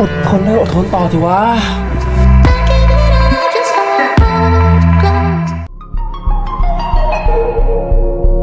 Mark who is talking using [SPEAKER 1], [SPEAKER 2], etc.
[SPEAKER 1] อดทนได้อดทนต่อสิวะ